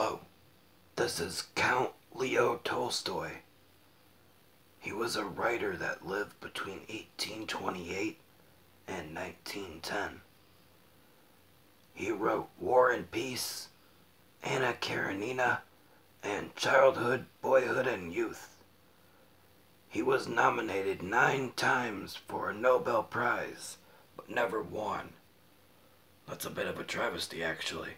Hello, this is Count Leo Tolstoy. He was a writer that lived between 1828 and 1910. He wrote War and Peace, Anna Karenina, and Childhood, Boyhood, and Youth. He was nominated nine times for a Nobel Prize, but never won. That's a bit of a travesty, actually.